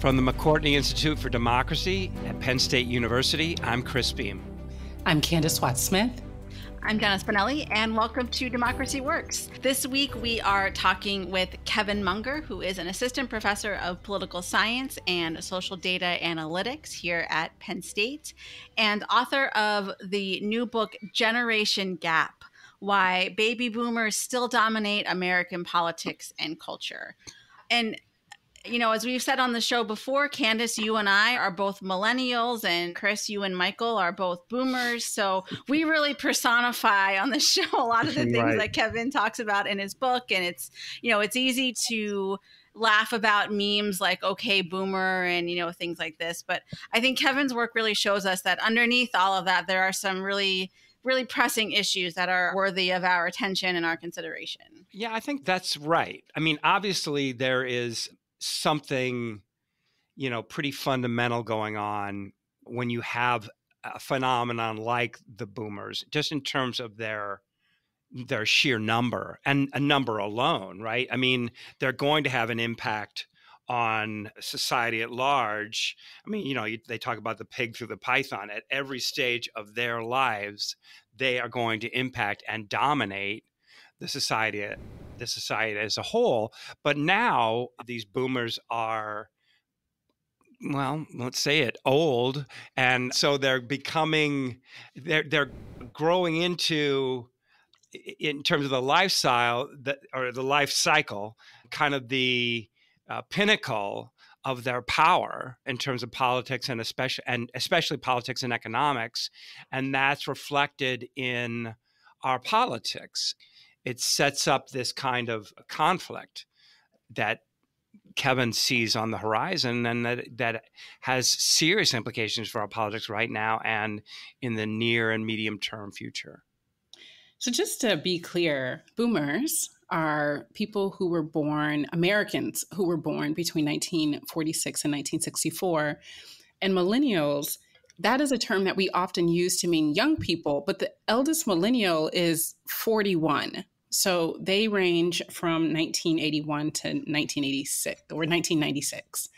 From the McCourtney Institute for Democracy at Penn State University, I'm Chris Beem. I'm Candis Watts Smith. I'm Jenna Spinelli, and welcome to Democracy Works. This week we are talking with Kevin Munger, who is an assistant professor of political science and social data analytics here at Penn State, and author of the new book, Generation Gap Why Baby Boomers Still Dominate American Politics and Culture. And you know, as we've said on the show before, Candis, you and I are both millennials, and Chris, you and Michael are both boomers. So we really personify on the show a lot of the things right. that Kevin talks about in his book. And it's, you know, it's easy to laugh about memes like okay boomer and you know things like this but i think kevin's work really shows us that underneath all of that there are some really really pressing issues that are worthy of our attention and our consideration. Yeah, I think that's right. I mean, obviously, there is something you know pretty fundamental going on when you have a phenomenon like the boomers just in terms of their their sheer number and a number alone right? I mean they're going to have an impact on society at large. I mean you know they talk about the pig through the python. At every stage of their lives they are going to impact and dominate the society the society as a whole. But now these boomers are well, let's say it, old, and so they're becoming they're they're growing into in terms of the lifestyle that or the life cycle, kind of the uh, pinnacle of their power in terms of politics and especially and especially politics and economics, and that's reflected in our politics it sets up this kind of conflict that Kevin sees on the horizon and that that has serious implications for our politics right now and in the near and medium term future. So just to be clear, boomers are people who were born Americans who were born between 1946 and 1964 and millennials that is a term that we often use to mean young people, but the eldest millennial is 41. So they range from 1981 to 1986 or 1996.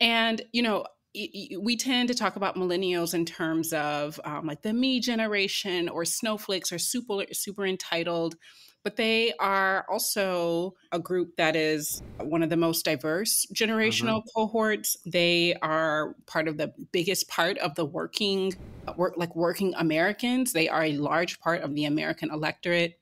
And, you know, we tend to talk about millennials in terms of um, like the me generation or snowflakes or super super entitled but they are also a group that is one of the most diverse generational mm-hmm. cohorts. They are part of the biggest part of the working work like working americans. They are a large part of the american electorate.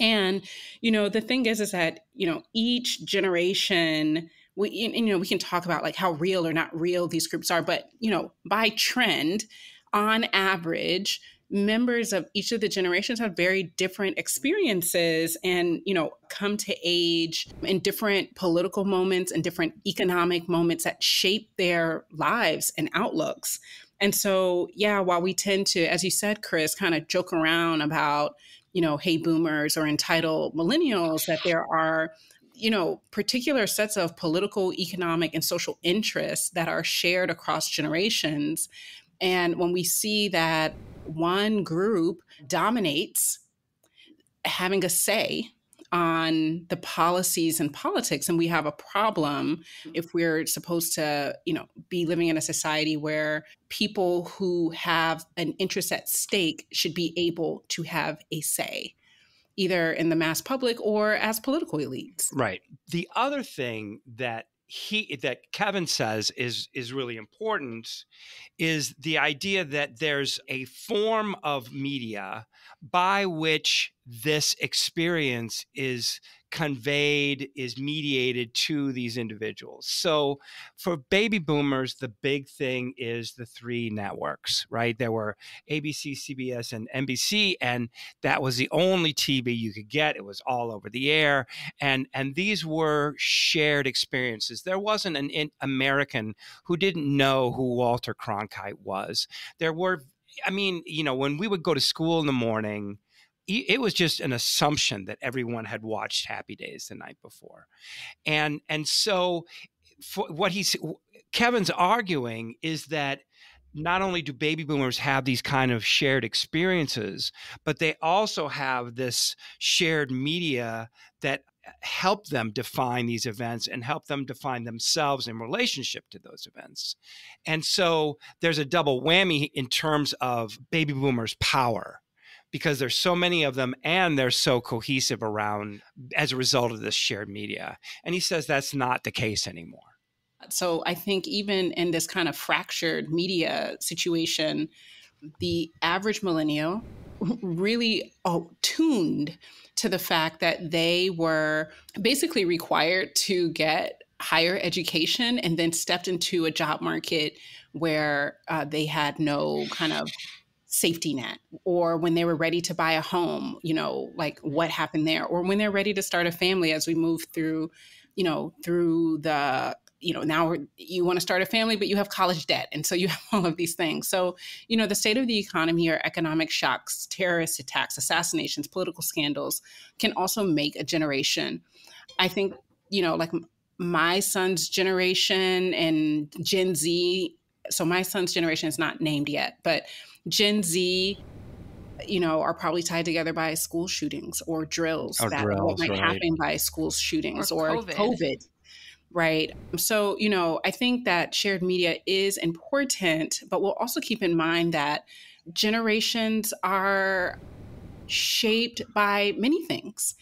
And, you know, the thing is, is that, you know, each generation, we, you know, we can talk about like how real or not real these groups are, but, you know, by trend, on average, members of each of the generations have very different experiences and you know come to age in different political moments and different economic moments that shape their lives and outlooks. And so yeah while we tend to as you said chris kind of joke around about you know, hey boomers or entitled millennials, that there are you know, particular sets of political, economic, and social interests that are shared across generations. And when we see that one group dominates having a say on the policies and politics and we have a problem if we're supposed to you know be living in a society where people who have an interest at stake should be able to have a say either in the mass public or as political elites. Right. The other thing that he that Kevin says is is really important is the idea that there's a form of media by which this experience is conveyed, is mediated to these individuals. So for baby boomers, the big thing is the three networks, right? There were ABC, CBS, and NBC, and that was the only TV you could get. It was all over the air. And, and these were shared experiences. There wasn't an American who didn't know who Walter Cronkite was. There were I mean, you know, when we would go to school in the morning, it was just an assumption that everyone had watched Happy Days the night before, and and so what he's Kevin's arguing is that not only do baby boomers have these kind of shared experiences, but they also have this shared media that uh, help them define these events and help them define themselves in relationship to those events. And so there's a double whammy in terms of baby boomers' power because there's so many of them and they're so cohesive around as a result of this shared media. And he says that's not the case anymore. So I think even in this kind of fractured media situation, the average millennial really oh, tuned to the fact that they were basically required to get higher education and then stepped into a job market where uh, they had no kind of safety net or when they were ready to buy a home you know like what happened there or when they're ready to start a family as we move through you know through the you know now you want to start a family but you have college debt and so you have all of these things. So you know the state of the economy or economic shocks terrorist attacks assassinations political scandals can also make a generation. I think you know like my son's generation and gen z so my son's generation is not named yet but gen z you know, are probably tied together by school shootings or drills or that drills, might right. happen by school shootings Or or, COVID. COVID right? So, you know, I think that shared media is important, but we'll also keep in mind that generations are shaped by many things.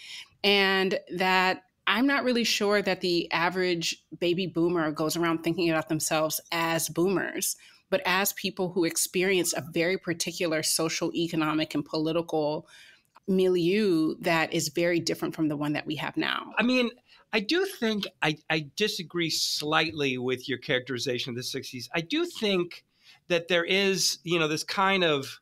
And that I'm not really sure that the average baby boomer goes around thinking about themselves as boomers, but as people who experience a very particular social, economic, and political milieu that is very different from the one that we have now. I mean, I do think I, I disagree slightly with your characterization of the 60s. I do think that there is, you know, this kind of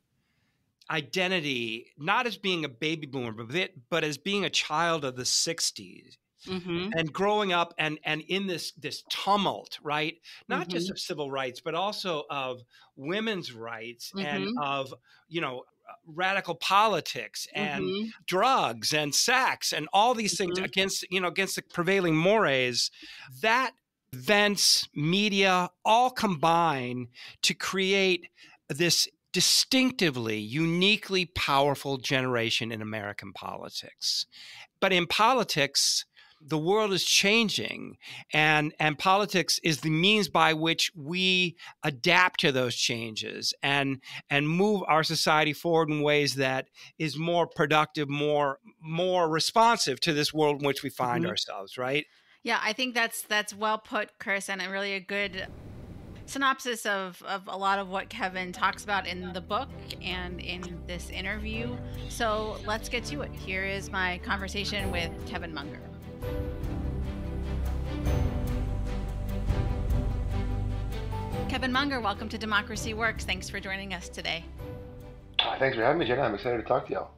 identity, not as being a baby boomer, but, but as being a child of the 60s Mm-hmm. and growing up and and in this this tumult right not just of civil rights but also of women's rights and Mhm. of you know radical politics and Mhm. drugs and sex and all these things Mhm. against you know against the prevailing mores that events media all combine to create this distinctively uniquely powerful generation in american politics but in politics the world is changing and and politics is the means by which we adapt to those changes and and move our society forward in ways that is more productive more more responsive to this world in which we find Mhm. ourselves right Yeah, I think that's that's well put, Chris, and a really a good synopsis of, of a lot of what Kevin talks about in the book and in this interview. So let's get to it. Here is my conversation with Kevin Munger. Kevin Munger, welcome to Democracy Works. Thanks for joining us today. Uh, Thanks for having me, Jenna. I'm excited to talk to y'all.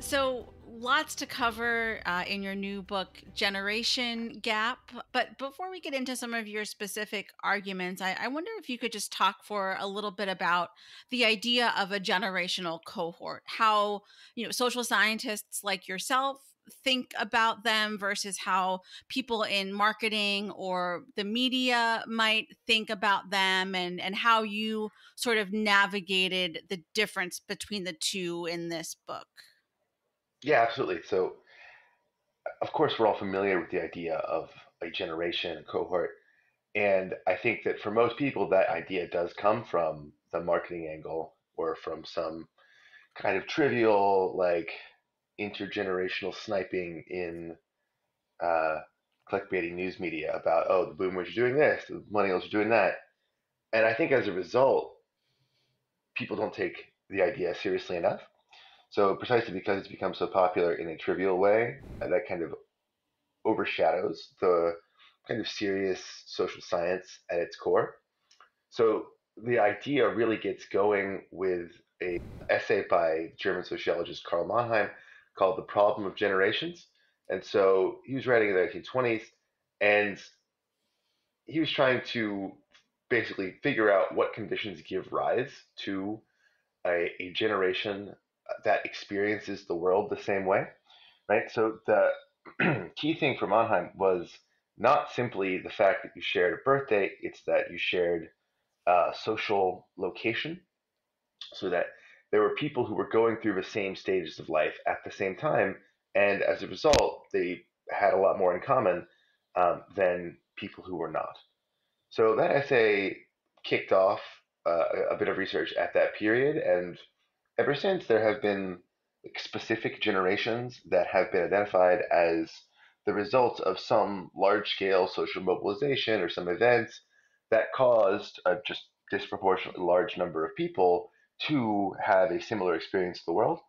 So, lots to cover uh, in your new book, Generation Gap. But before we get into some of your specific arguments, I, I wonder if you could just talk for a little bit about the idea of a generational cohort, how you know social scientists like yourself think about them versus how people in marketing or the media might think about them and and how you sort of navigated the difference between the two in this book Yeah, absolutely. So, of course, we're all familiar with the idea of a generation, a cohort. And I think that for most people, that idea does come from the marketing angle or from some kind of trivial, like intergenerational sniping in uh, news media about, oh, the boomers are doing this, the millennials are doing that. And I think as a result, people don't take the idea seriously enough. So precisely because it's become so popular in a trivial way, uh, that kind of overshadows the kind of serious social science at its core. So the idea really gets going with a essay by German sociologist Karl Mannheim called "The Problem of Generations." And so he was writing in the 1920s, and he was trying to basically figure out what conditions give rise to a, a generation that experiences the world the same way, right? So the key thing for Mannheim was not simply the fact that you shared a birthday; it's that you shared a social location, so that there were people who were going through the same stages of life at the same time, and as a result, they had a lot more in common um, than people who were not. So that essay kicked off uh, a bit of research at that period, and ever since there have been specific generations that have been identified as the result of some large scale social mobilization or some events that caused a just disproportionately large number of people to have a similar experience of the world.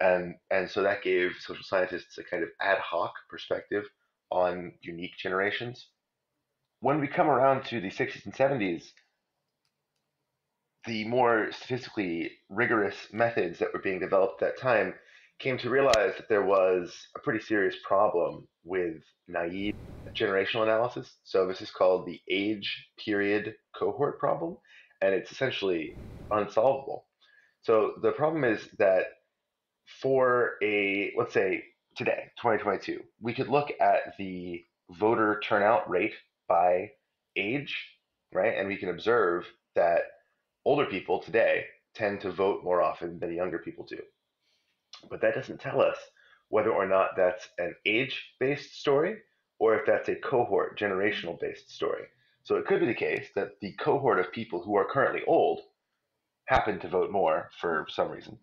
And, and so that gave social scientists a kind of ad hoc perspective on unique generations. When we come around to the 60s and 70s, the more statistically rigorous methods that were being developed at that time came to realize that there was a pretty serious problem with naive generational analysis. So this is called the age period cohort problem, and it's essentially unsolvable. So the problem is that for a, let's say today, 2022, we could look at the voter turnout rate by age, right? And we can observe that older people today tend to vote more often than younger people do. But that doesn't tell us whether or not that's an age based story or if that's a cohort generational based story. So it could be the case that the cohort of people who are currently old happen to vote more for some reason.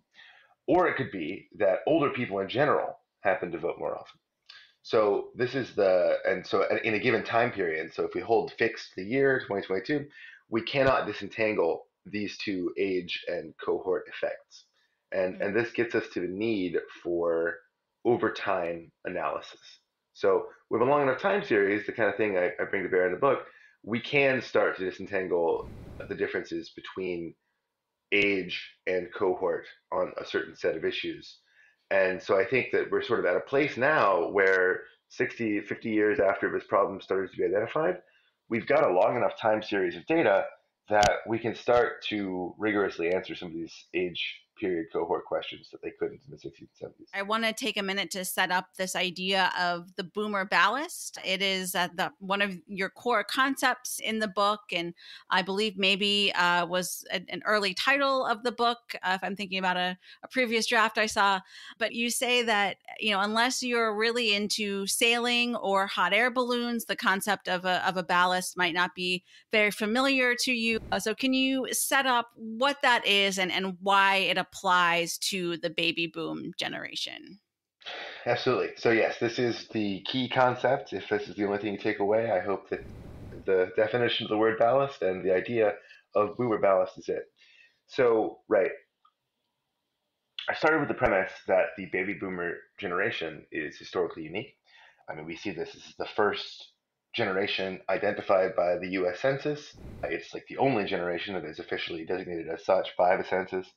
Or it could be that older people in general happen to vote more often. So this is the, and so in a given time period, so if we hold fixed the year 2022, we cannot disentangle these two age and cohort effects. And, hmm. and this gets us to the need for over time analysis. So with a long enough time series, the kind of thing I, I bring to bear in the book, we can start to disentangle the differences between age and cohort on a certain set of issues. And so I think that we're sort of at a place now where 60, 50 years after this problem started to be identified, we've got a long enough time series of data that we can start to rigorously answer some of these age period cohort questions that they couldn't in the 60s and 70s. I want to take a minute to set up this idea of the boomer ballast. It is uh, the one of your core concepts in the book, and I believe maybe uh, was a, an early title of the book, uh, if I'm thinking about a, a previous draft I saw. But you say that you know unless you're really into sailing or hot air balloons, the concept of a of a ballast might not be very familiar to you. Uh, so can you set up what that is and and why it applies to the baby boom generation. Absolutely. So, yes, this is the key concept. If this is the only thing you take away, I hope that the definition of the word ballast and the idea of boomer ballast is it. So, right. I started with the premise that the baby boomer generation is historically unique. I mean, we see this. This is the first generation identified by the US Census. It's like the only generation that is officially designated as such by the census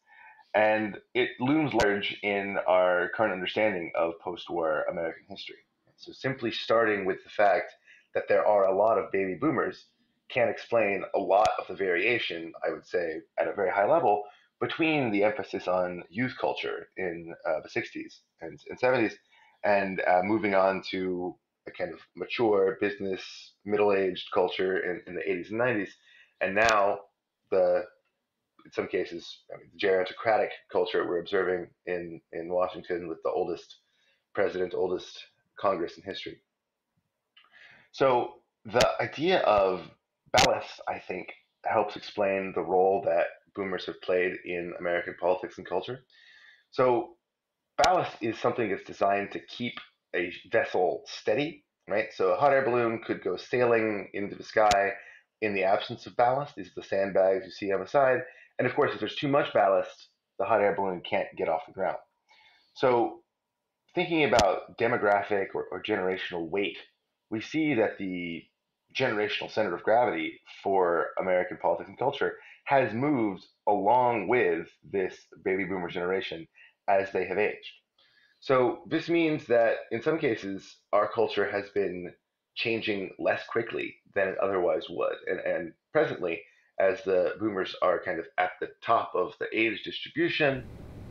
and it looms large in our current understanding of post war American history. So, simply starting with the fact that there are a lot of baby boomers can explain a lot of the variation, I would say, at a very high level, between the emphasis on youth culture in uh, the 60s and, and 70s and uh, moving on to a kind of mature business, middle aged culture in, in the 80s and 90s. And now the in some cases, I mean, the gerontocratic culture we're observing in, in Washington with the oldest president, oldest Congress in history. So the idea of ballast, I think, helps explain the role that boomers have played in American politics and culture. So ballast is something that's designed to keep a vessel steady, right? So a hot air balloon could go sailing into the sky in the absence of ballast. These are the sandbags you see on the side. And of course, if there's too much ballast, the hot air balloon can't get off the ground. So, thinking about demographic or, or generational weight, we see that the generational center of gravity for American politics and culture has moved along with this baby boomer generation as they have aged. So, this means that in some cases, our culture has been changing less quickly than it otherwise would. And, and presently, as the boomers are kind of at the top of the age distribution.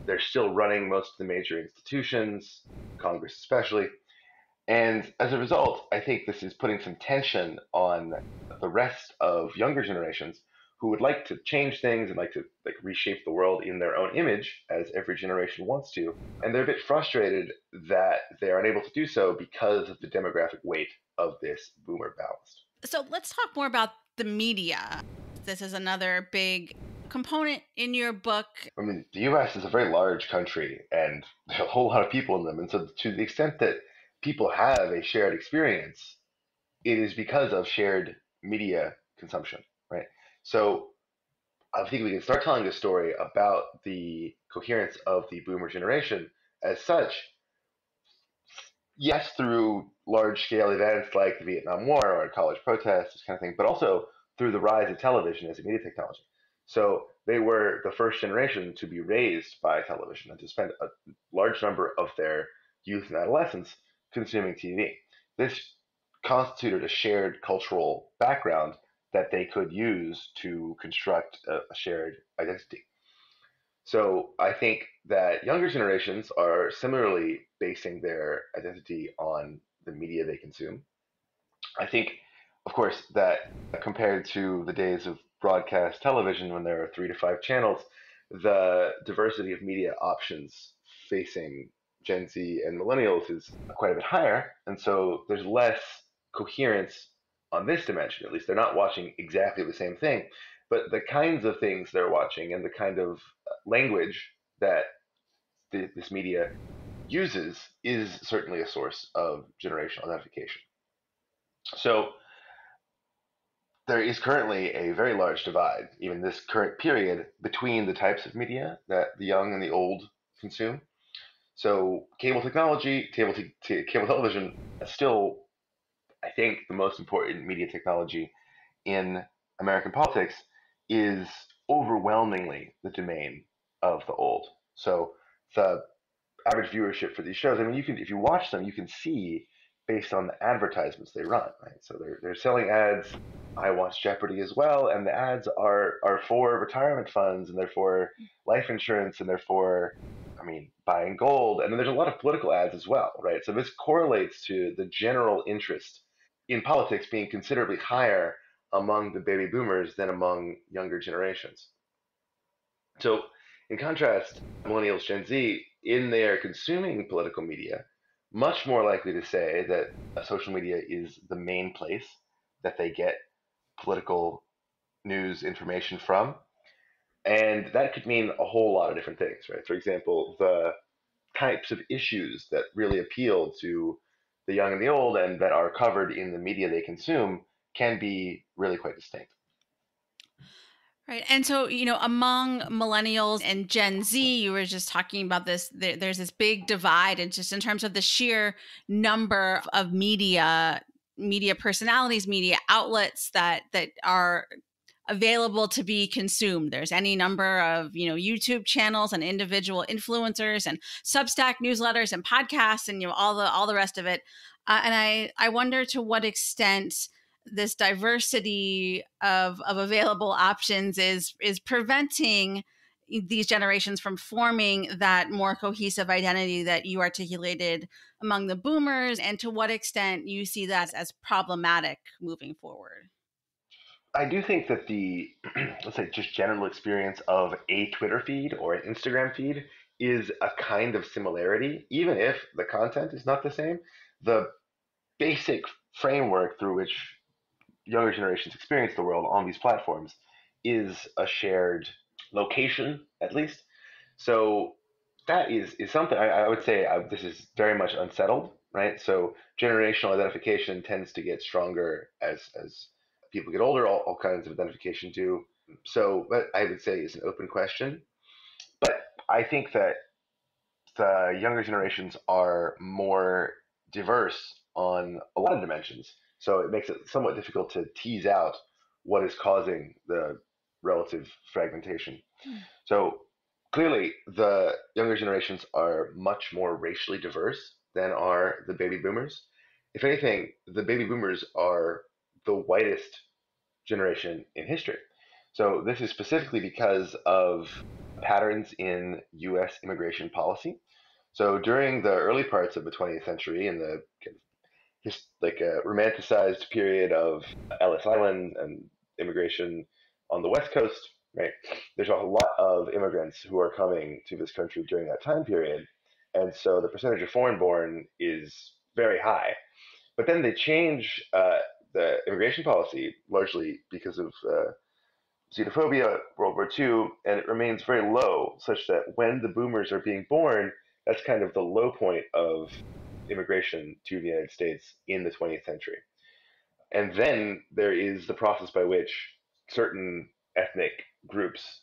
They're still running most of the major institutions, Congress especially. And as a result, I think this is putting some tension on the rest of younger generations who would like to change things and like to like reshape the world in their own image, as every generation wants to, and they're a bit frustrated that they are unable to do so because of the demographic weight of this boomer ballast. So let's talk more about the media. This is another big component in your book. I mean, the US is a very large country and there's a whole lot of people in them. And so, to the extent that people have a shared experience, it is because of shared media consumption, right? So, I think we can start telling a story about the coherence of the boomer generation as such. Yes, through large scale events like the Vietnam War or college protests, this kind of thing, but also through the rise of television as a media technology. So they were the first generation to be raised by television and to spend a large number of their youth and adolescence consuming TV. This constituted a shared cultural background that they could use to construct a, a shared identity. So I think that younger generations are similarly basing their identity on the media they consume. I think, of course, that compared to the days of broadcast television when there are three to five channels, the diversity of media options facing Gen Z and millennials is quite a bit higher. And so there's less coherence on this dimension. At least they're not watching exactly the same thing. But the kinds of things they're watching and the kind of uh, language that this media uses is certainly a source of generational identification. So there is currently a very large divide, even this current period, between the types of media that the young and the old consume. So, cable technology, cable, t- cable television, is still, I think, the most important media technology in American politics, is overwhelmingly the domain of the old. So, the average viewership for these shows, I mean, you can, if you watch them, you can see based on the advertisements they run, right? So they're, they're selling ads. I watch Jeopardy as well, and the ads are are for retirement funds, and they're for life insurance, and they're for, I mean, buying gold, and then there's a lot of political ads as well, right? So this correlates to the general interest in politics being considerably higher among the baby boomers than among younger generations. So, in contrast, millennials, Gen Z, in their consuming political media, much more likely to say that uh, social media is the main place that they get political news information from. And that could mean a whole lot of different things, right? For example, the types of issues that really appeal to the young and the old and that are covered in the media they consume can be really quite distinct. Right. And so, you know, among millennials and Gen Z, you were just talking about this, there, there's this big divide and just in terms of the sheer number of media, media personalities, media outlets that that are available to be consumed. There's any number of, you know, YouTube channels and individual influencers and Substack newsletters and podcasts and you know all the all the rest of it. Uh, and I I wonder to what extent this diversity of, of available options is is preventing these generations from forming that more cohesive identity that you articulated among the boomers and to what extent you see that as problematic moving forward? I do think that the let's say just general experience of a twitter feed or an instagram feed is a kind of similarity even if the content is not the same. The basic framework through which younger generations experience the world on these platforms is a shared location, at least. So that is is something I, I would say I, this is very much unsettled, right? So generational identification tends to get stronger as as people get older. All, all kinds of identification do. So that I would say is an open question, but I think that the younger generations are more diverse on a lot of dimensions. So it makes it somewhat difficult to tease out what is causing the relative fragmentation. Mm. So clearly, the younger generations are much more racially diverse than are the baby boomers. If anything, the baby boomers are the whitest generation in history. So this is specifically because of patterns in US immigration policy. So during the early parts of the 20th century, in the just like a romanticized period of Ellis Island and immigration on the West Coast, right, there's a lot of immigrants who are coming to this country during that time period. And so the percentage of foreign born is very high. But then they change uh, the immigration policy largely because of uh, xenophobia, World War II, and it remains very low, such that when the boomers are being born, that's kind of the low point of immigration to the United States in the 20th century. And then there is the process by which certain ethnic groups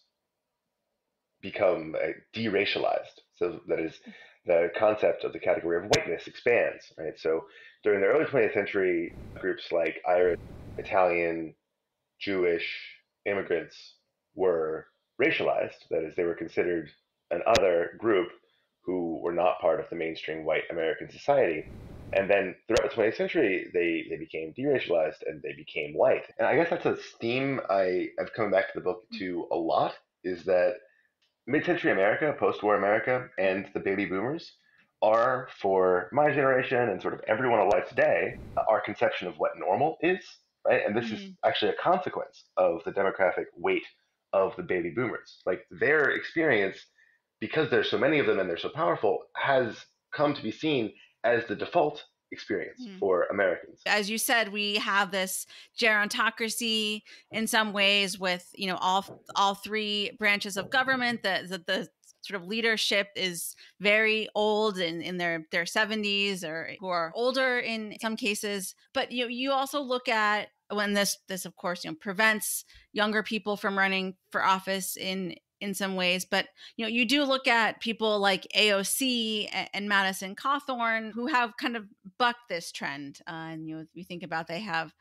become uh, deracialized. So that is the concept of the category of whiteness expands, right? So during the early 20th century, groups like Irish, Italian, Jewish immigrants were racialized. That is, they were considered an other group who were not part of the mainstream white American society. And then throughout the 20th century, they, they became deracialized and they became white. And I guess that's a theme I, I've come back to the book to a lot is that mid-century America, post-war America, and the baby boomers are for my generation and sort of everyone alive today our conception of what normal is, right? And this mm-hmm. is actually a consequence of the demographic weight of the baby boomers. Like their experience, because there's so many of them and they're so powerful, has come to be seen as the default experience mm. for Americans. As you said, we have this gerontocracy in some ways with, you know, all all three branches of government. The the, the sort of leadership is very old in, in their their 70s or who are older in some cases. But you you also look at when this this of course you know prevents younger people from running for office in in some ways but you know you do look at people like AOC and, Madison Cawthorn who have kind of bucked this trend uh, and you know you think about they have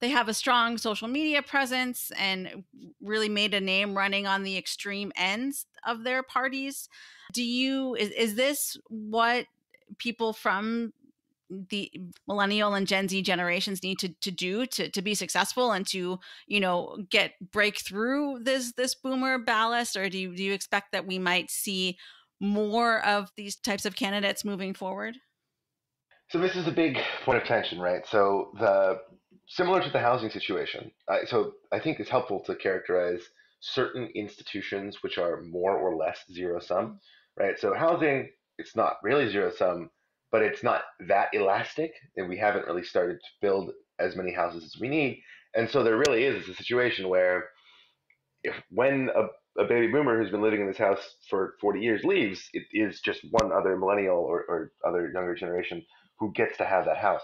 they have a strong social media presence and really made a name running on the extreme ends of their parties. Do you is, is this what people from the millennial and gen z generations need to, to do to, to be successful and to you know get break through this this boomer ballast? Or do you, do you expect that we might see more of these types of candidates moving forward? So this is a big point of tension right? So the similar to the housing situation so i think it's helpful to characterize certain institutions which are more or less zero sum right? So housing it's not really zero sum but it's not that elastic, and we haven't really started to build as many houses as we need. And so there really is a situation where if when a, a baby boomer who's been living in this house for 40 years leaves, it is just one other millennial or, or other younger generation who gets to have that house.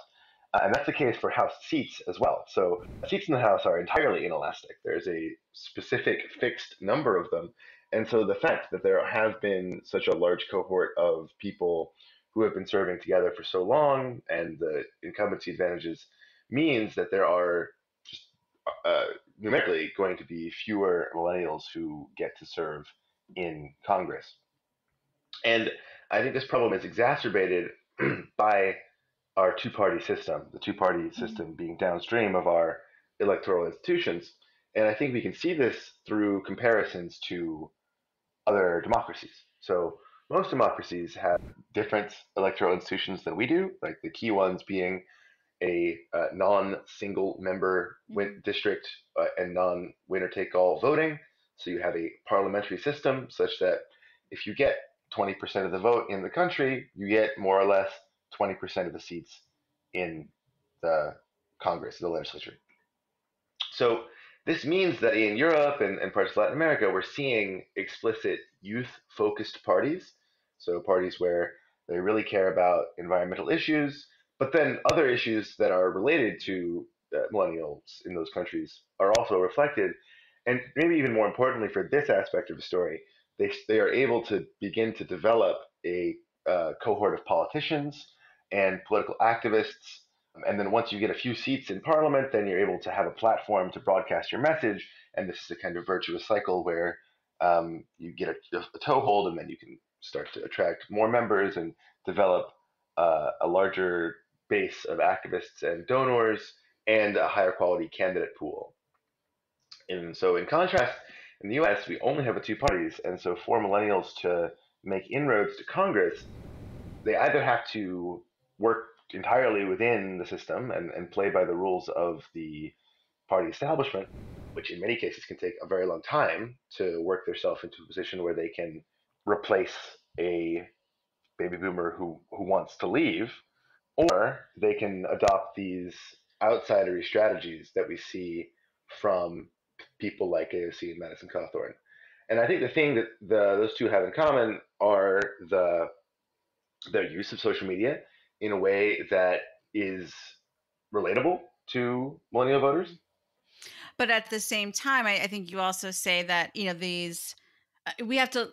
Uh, and that's the case for house seats as well. So seats in the house are entirely inelastic. There's a specific fixed number of them. And so the fact that there have been such a large cohort of people who have been serving together for so long, and the incumbency advantages means that there are just uh, numerically going to be fewer millennials who get to serve in Congress. And I think this problem is exacerbated by our two party system, the two party mm-hmm. system being downstream of our electoral institutions. And I think we can see this through comparisons to other democracies. So most democracies have different electoral institutions than we do, like the key ones being a uh, non-single member mm-hmm. district uh, and non-winner take all voting. So you have a parliamentary system such that if you get 20% of the vote in the country, you get more or less 20% of the seats in the Congress, the legislature. So this means that in Europe and, and parts of Latin America, we're seeing explicit youth focused parties so parties where they really care about environmental issues, but then other issues that are related to uh, millennials in those countries are also reflected. And maybe even more importantly for this aspect of the story, they, they are able to begin to develop a uh, cohort of politicians and political activists. And then once you get a few seats in parliament, then you're able to have a platform to broadcast your message. And this is a kind of virtuous cycle where um, you get a, a toehold and then you can start to attract more members and develop uh, a larger base of activists and donors and a higher quality candidate pool. And so, in contrast, in the US, we only have two parties. And so, for millennials to make inroads to Congress, they either have to work entirely within the system and, and play by the rules of the party establishment, which in many cases can take a very long time to work themselves into a position where they can replace a baby boomer who, who wants to leave, or they can adopt these outsidery strategies that we see from people like AOC and Madison Cawthorn. And I think the thing that the, those two have in common are the their use of social media in a way that is relatable to millennial voters. But at the same time, I, I think you also say that you know these uh, we have to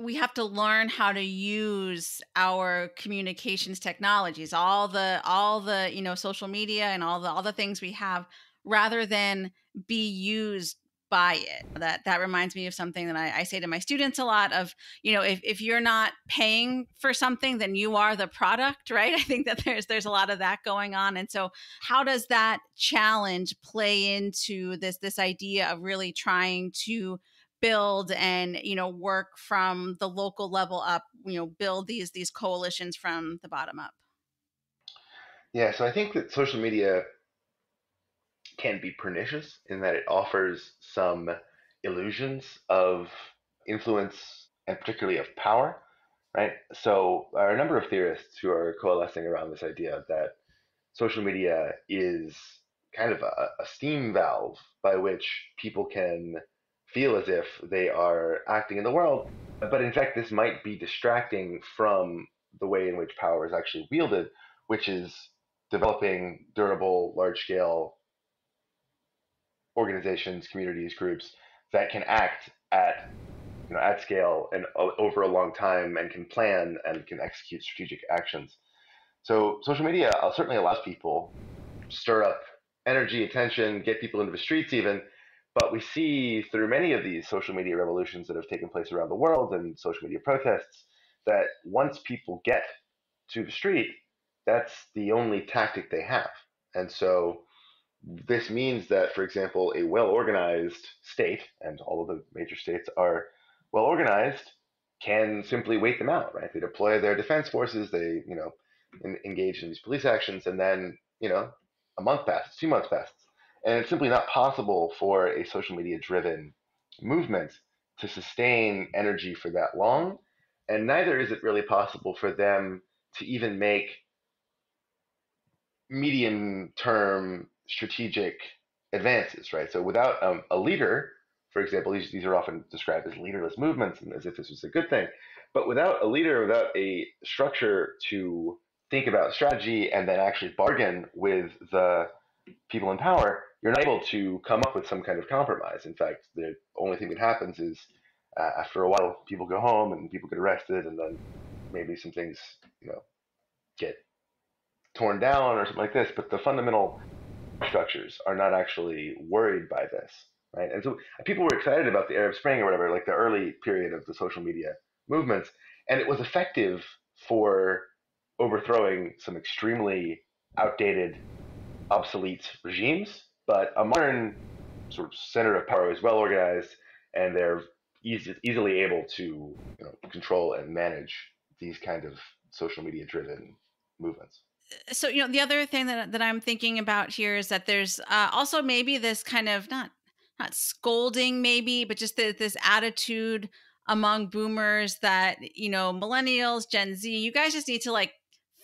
we have to learn how to use our communications technologies all the all the you know social media and all the all the things we have rather than be used by it. That that reminds me of something that I, I, say to my students a lot of you know if, if you're not paying for something then you are the product right? I think that there's there's a lot of that going on. And so how does that challenge play into this this idea of really trying to build and you know work from the local level up you know build these these coalitions from the bottom up yeah so i think that social media can be pernicious in that it offers some illusions of influence and particularly of power, right? So there are a number of theorists who are coalescing around this idea that social media is kind of a, a steam valve by which people can feel as if they are acting in the world. But in fact, this might be distracting from the way in which power is actually wielded, which is developing durable, large scale organizations, communities, groups that can act at you know at scale and over a long time and can plan and can execute strategic actions. So social media uh, certainly allows people stir up energy, attention, get people into the streets even. But we see through many of these social media revolutions that have taken place around the world and social media protests that once people get to the street, that's the only tactic they have. And so this means that, for example, a well organized state, and all of the major states are well organized, can simply wait them out, right? They deploy their defense forces, they, you know, engage in these police actions, and then, you know, a month passes, two months passes. And it's simply not possible for a social media driven movement to sustain energy for that long. And neither is it really possible for them to even make medium term strategic advances, right? So without um, a leader, for example, these, these are often described as leaderless movements and as if this was a good thing. But without a leader, without a structure to think about strategy and then actually bargain with the people in power, you're not able to come up with some kind of compromise. In fact, the only thing that happens is uh, after a while, people go home and people get arrested, and then maybe some things, you know, get torn down or something like this. But the fundamental structures are not actually worried by this, right? And so people were excited about the Arab Spring or whatever, like the early period of the social media movements, and it was effective for overthrowing some extremely outdated, obsolete regimes. But a modern sort of center of power is well organized, and they're easy, easily able to you know, control and manage these kind of social media driven movements. So you know the other thing that that I'm thinking about here is that there's uh, also maybe this kind of not not scolding maybe, but just the, this attitude among boomers that you know millennials, Gen Z, you guys just need to like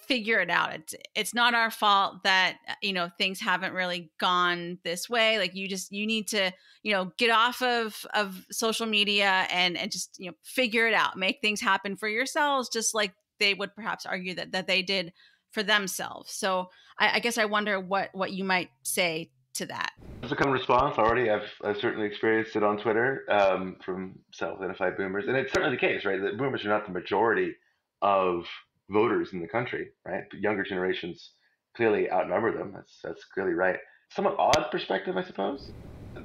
figure it out. It's it's not our fault that uh, you know things haven't really gone this way. Like you just you need to you know get off of of social media and and just you know figure it out, make things happen for yourselves, just like they would perhaps argue that that they did for themselves. So I, I guess I wonder what what you might say to that. As a common response already, I've, I've certainly experienced it on Twitter um, from self-identified boomers, and it's certainly the case, right? That boomers are not the majority of voters in the country, right? But younger generations clearly outnumber them. That's that's clearly right. Somewhat odd perspective, I suppose,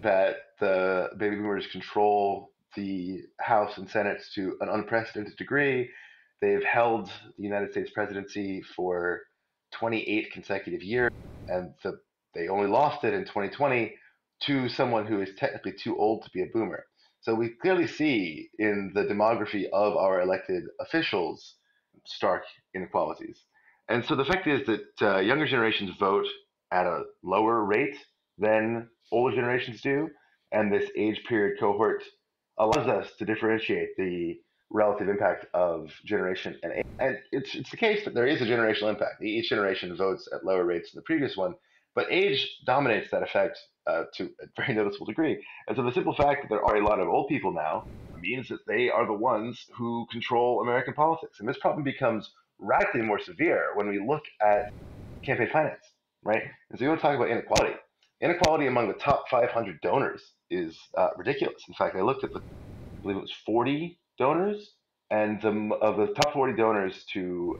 that the baby boomers control the House and Senate to an unprecedented degree, They've held the United States presidency for 28 consecutive years, and the, they only lost it in 2020 to someone who is technically too old to be a boomer. So we clearly see in the demography of our elected officials stark inequalities. And so the fact is that uh, younger generations vote at a lower rate than older generations do. And this age period cohort allows us to differentiate the relative impact of generation and age. And it's, it's the case that there is a generational impact. Each generation votes at lower rates than the previous one, but age dominates that effect uh, to a very noticeable degree. And so the simple fact that there are a lot of old people now means that they are the ones who control American politics. And this problem becomes radically more severe when we look at campaign finance, right? And so you want to talk about inequality. Inequality among the top 500 donors is uh, ridiculous. In fact, I looked at the, I believe it was 40 donors, and the, of the top 40 donors to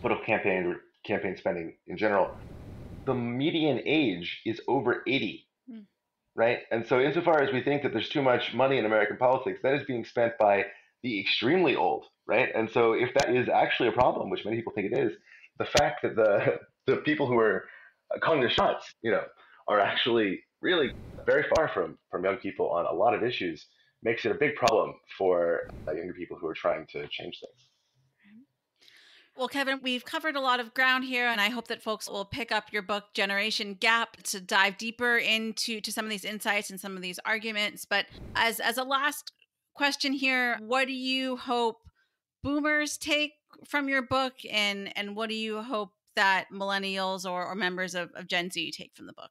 political campaign campaign spending in general, the median age is over 80 mm. Right? And so insofar as we think that there's too much money in american politics that is being spent by the extremely old right? And so if that is actually a problem which many people think it is the fact that the the people who are calling the shots you know are actually really very far from from young people on a lot of issues makes it a big problem for uh, younger people who are trying to change things well, Kevin, we've covered a lot of ground here, and I hope that folks will pick up your book, Generation Gap, to dive deeper into to some of these insights and some of these arguments. But as as a last question here, what do you hope boomers take from your book, and and what do you hope that millennials or, or members of, of Gen Z take from the book?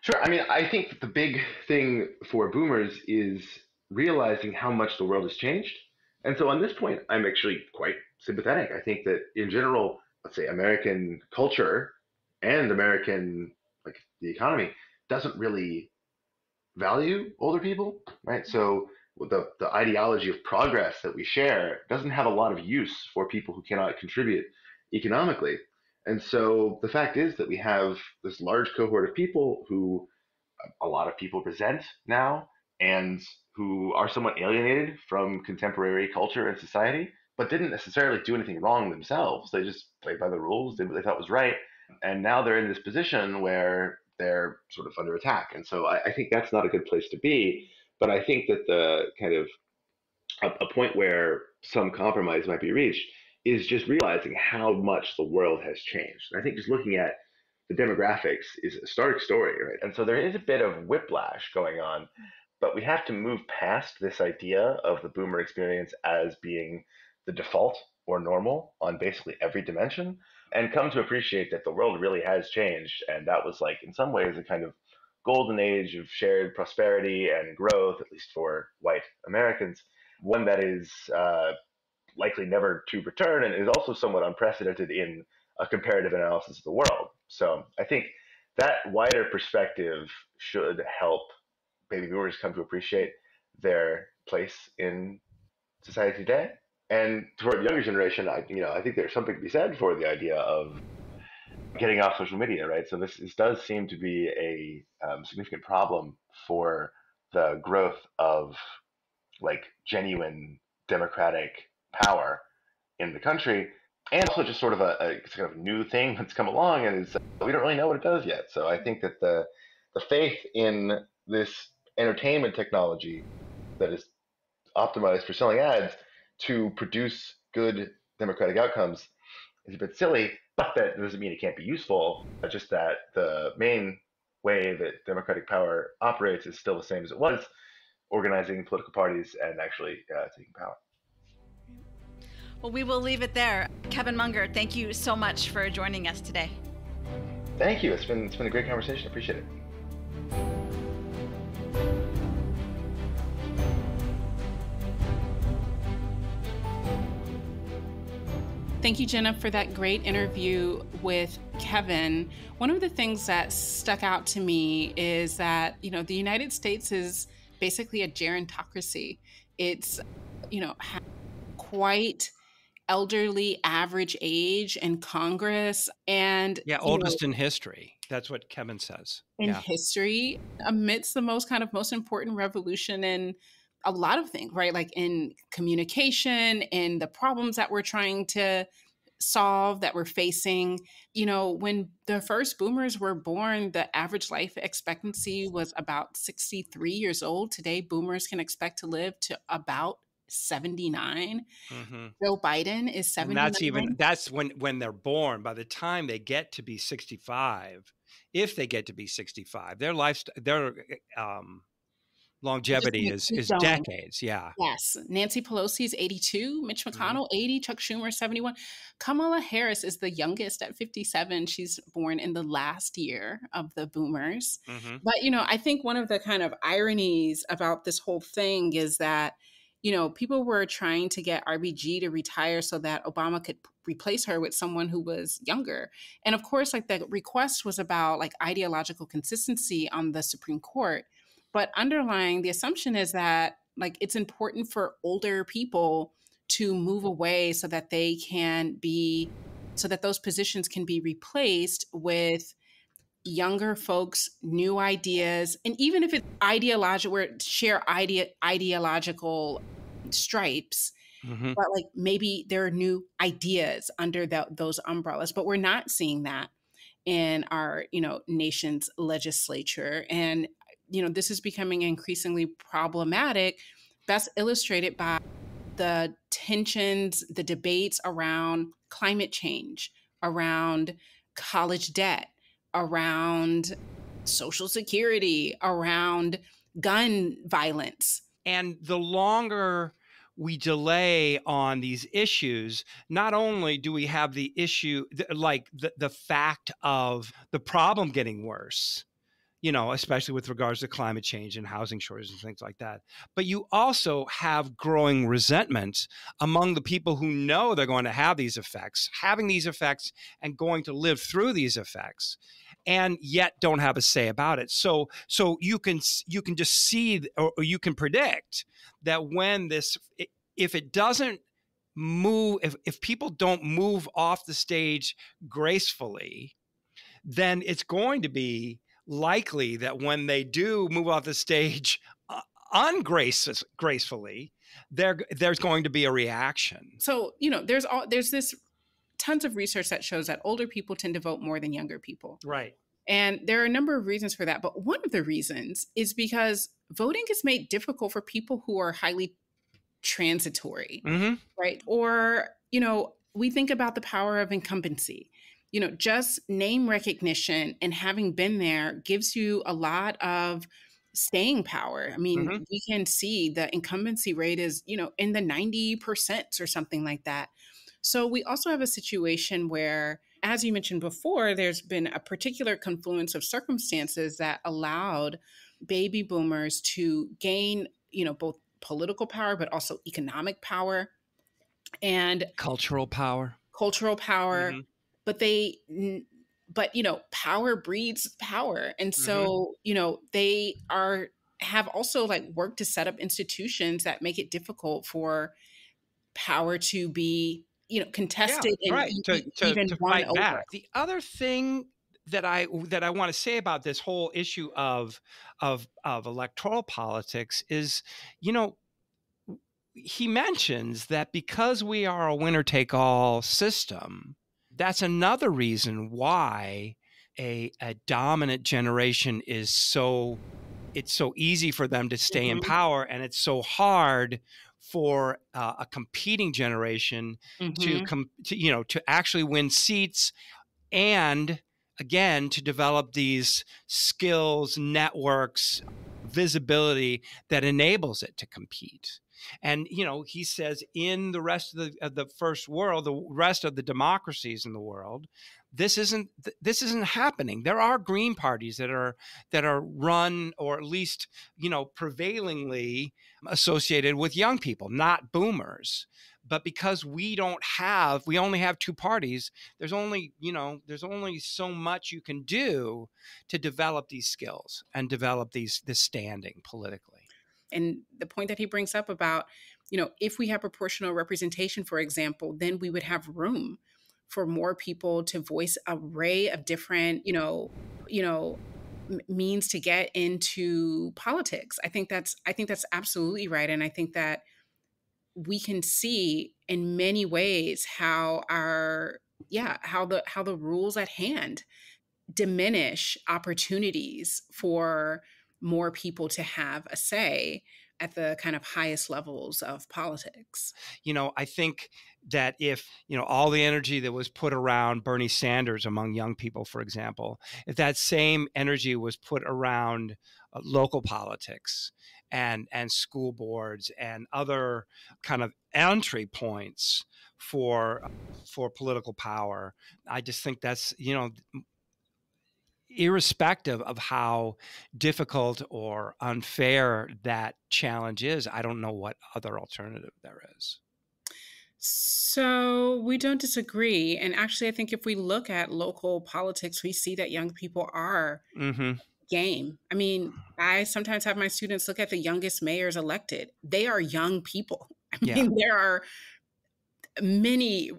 Sure. I mean, I think the big thing for boomers is realizing how much the world has changed. And so on this point, I'm actually quite sympathetic. I think that in general, let's say American culture and American like the economy doesn't really value older people, right? So the the ideology of progress that we share doesn't have a lot of use for people who cannot contribute economically. And so the fact is that we have this large cohort of people who a lot of people resent now and who are somewhat alienated from contemporary culture and society but didn't necessarily do anything wrong themselves. They just played by the rules, did what they thought was right. And now they're in this position where they're sort of under attack. And so I, I think that's not a good place to be. But I think that the kind of a, a point where some compromise might be reached is just realizing how much the world has changed. And I think just looking at the demographics is a stark story, right? And so there is a bit of whiplash going on, but we have to move past this idea of the boomer experience as being the default or normal on basically every dimension and come to appreciate that the world really has changed. And that was like, in some ways, a kind of golden age of shared prosperity and growth, at least for white Americans, one that is uh, likely never to return and is also somewhat unprecedented in a comparative analysis of the world. So I think that wider perspective should help baby boomers come to appreciate their place in society today and toward the younger generation, I you know I think there's something to be said for the idea of getting off social media, right? So this, this does seem to be a um, significant problem for the growth of like genuine democratic power in the country, and also just sort of a, a kind of new thing that's come along, and is we don't really know what it does yet. So I think that the the faith in this entertainment technology that is optimized for selling ads to produce good democratic outcomes is a bit silly, but that doesn't mean it can't be useful. Just that the main way that democratic power operates is still the same as it was organizing political parties and actually uh, taking power. Well, we will leave it there. Kevin Munger, thank you so much for joining us today. Thank you. It's been, it's been a great conversation. I appreciate it. Thank you, Jenna, for that great interview with Kevin. One of the things that stuck out to me is that, you know, the United States is basically a gerontocracy. It's, you know, quite elderly average age in Congress and yeah, oldest know, in history. That's what Kevin says. In yeah. history, amidst the most kind of most important revolution in a lot of things, right? Like in communication, in the problems that we're trying to solve that we're facing. You know, when the first boomers were born, the average life expectancy was about 63 years old. Today, boomers can expect to live to about 79. Mm-hmm. Joe Biden is 79. And that's even that's when when they're born. By the time they get to be 65, if they get to be 65, their life their um longevity is is going. decades. Yeah. Yes. Nancy Pelosi is 82, Mitch mm-hmm. McConnell mm-hmm. 80, Chuck Schumer 71. Kamala Harris is the youngest at 57. She's born in the last year of the boomers. Mm-hmm. But you know, I think one of the kind of ironies about this whole thing is that you know, people were trying to get RBG to retire so that Obama could replace her with someone who was younger. And of course, like the request was about like ideological consistency on the Supreme Court. But underlying the assumption is that like it's important for older people to move away so that they can be so that those positions can be replaced with younger folks new ideas and even if it's ideological where share idea ideological stripes mm-hmm. but like maybe there are new ideas under the, those umbrellas but we're not seeing that in our you know nation's legislature and you know, this is becoming increasingly problematic, best illustrated by the tensions, the debates around climate change, around college debt, around social security, around gun violence. And the longer we delay on these issues, not only do we have the issue, like the, the fact of the problem getting worse, you know, especially with regards to climate change and housing shortages and things like that. But you also have growing resentment among the people who know they're going to have these effects, having these effects and going to live through these effects and yet don't have a say about it. So so you can you can just see or, you can predict that when this if it doesn't move if, if people don't move off the stage gracefully then it's going to be likely that when they do move off the stage uh, ungracefully, there there's going to be a reaction. So you know, there's all there's this tons of research that shows that older people tend to vote more than younger people. Right. And there are a number of reasons for that, but one of the reasons is because voting is made difficult for people who are highly transitory, mm-hmm. right? Or you know, we think about the power of incumbency you know, just name recognition and having been there gives you a lot of staying power. I mean, mm-hmm. we can see the incumbency rate is, you know, in the 90% or something like that. So we also have a situation where, as you mentioned before, there's been a particular confluence of circumstances that allowed baby boomers to gain, you know, both political power, but also economic power and cultural power. Cultural power. Mm-hmm but they but you know power breeds power and mm-hmm. so mm-hmm. you know they are have also like worked to set up institutions that make it difficult for power to be you know contested yeah, right. to, to, even to fight over. back the other thing that I that I want to say about this whole issue of of of electoral politics is, you know, he mentions that because we are a winner take all system, that's another reason why a, a dominant generation is so it's so easy for them to stay mm-hmm. in power and it's so hard for uh, a competing generation mm-hmm. to, com- to you know to actually win seats and again to develop these skills networks visibility that enables it to compete and you know, he says in the rest of the of the first world, the rest of the democracies in the world, this isn't this isn't happening. There are green parties that are that are run or at least you know prevailingly associated with young people, not boomers but because we don't have we only have two parties there's only you know there's only so much you can do to develop these skills and develop these this standing politically and the point that he brings up about you know if we have proportional representation for example then we would have room for more people to voice a array of different you know you know means to get into politics. I think that's i think that's absolutely right and i think that we can see in many ways how our yeah how the how the rules at hand diminish opportunities for more people to have a say at the kind of highest levels of politics. You know, I think that if, you know, all the energy that was put around Bernie Sanders among young people, for example, if that same energy was put around uh, local politics and and school boards and other kind of entry points for for political power, I just think that's, you know, irrespective of how difficult or unfair that challenge is, I don't know what other alternative there is. So we don't disagree. And actually, I think if we look at local politics, we see that young people are mm-hmm. game. I mean, I sometimes have my students look at the youngest mayors elected. They are young people. I mean, yeah. there are many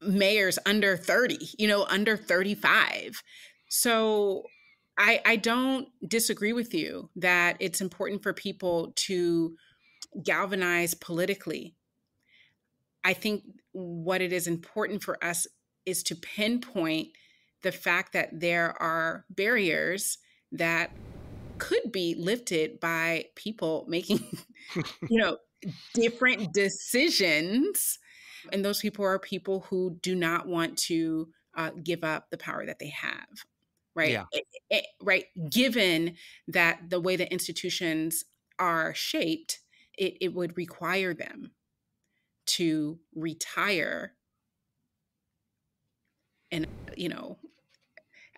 mayors under 30, you know, under 35 so I, I don't disagree with you that it's important for people to galvanize politically. I think what it is important for us is to pinpoint the fact that there are barriers that could be lifted by people making, you know, different decisions. And those people are people who do not want to uh, give up the power that they have right? Yeah. It, it, right. Given that the way the institutions are shaped, it, it would require them to retire and, you know,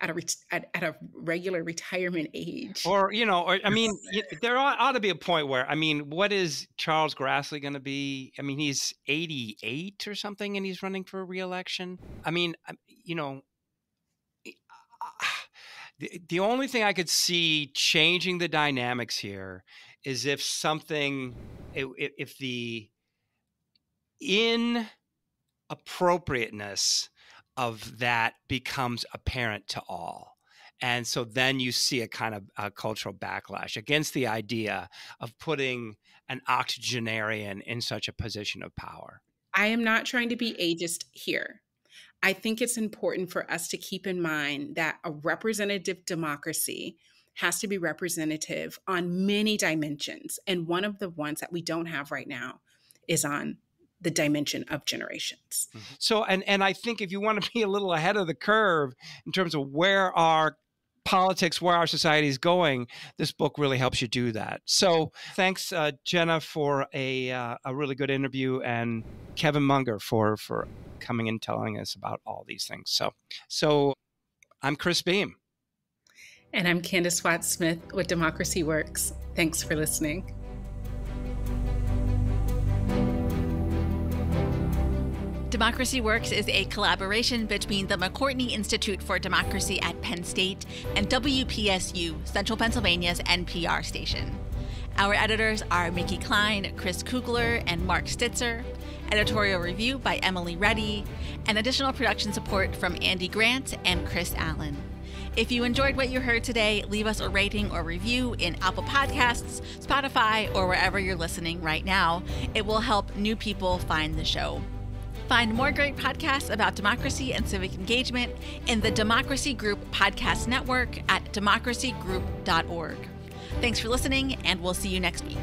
at a at, at, a regular retirement age or you know or i mean there ought, ought, to be a point where i mean what is charles grassley going to be i mean he's 88 or something and he's running for reelection i mean you know the, only thing I could see changing the dynamics here is if something, if, if the inappropriateness of that becomes apparent to all. And so then you see a kind of a cultural backlash against the idea of putting an octogenarian in such a position of power. I am not trying to be ageist here. I think it's important for us to keep in mind that a representative democracy has to be representative on many dimensions. And one of the ones that we don't have right now is on the dimension of generations. Mm-hmm. So and and I think if you want to be a little ahead of the curve in terms of where our politics, where our society is going, this book really helps you do that. So thanks, uh, Jenna, for a uh, a really good interview, and Kevin Munger for for coming and telling us about all these things. So, so I'm Chris Beem. And I'm Candis Watts Smith with Democracy Works. Thanks for listening. Democracy Works is a collaboration between the McCourtney Institute for Democracy at Penn State and WPSU, Central Pennsylvania's NPR station. Our editors are Mickey Klein, Chris Kugler, and Mark Stitzer editorial review by Emily Reddy, and additional production support from Andy Grant and Chris Allen. If you enjoyed what you heard today, leave us a rating or review in Apple Podcasts, Spotify, or wherever you're listening right now. It will help new people find the show. Find more great podcasts about democracy and civic engagement in the Democracy Group Podcast Network at democracygroup.org. Thanks for listening, and we'll see you next week.